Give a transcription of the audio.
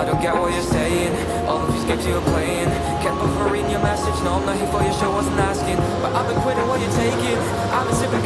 I don't get what you're saying. All of these games you're playing. Kept on reading your message. No, I'm not here for your show, wasn't asking. But I've been quitting what you're taking. I've been sipping